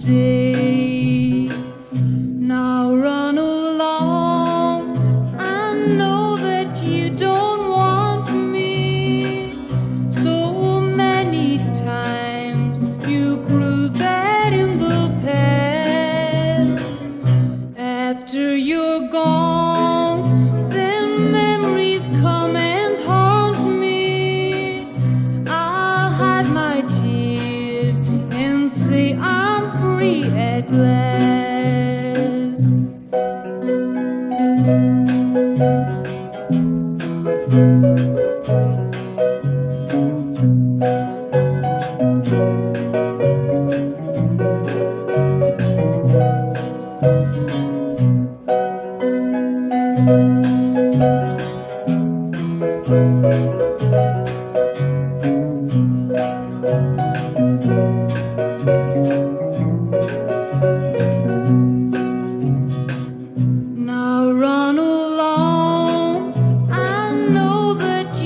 stay. the address.